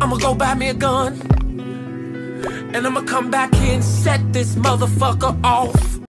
I'ma go buy me a gun. And I'ma come back here and set this motherfucker off.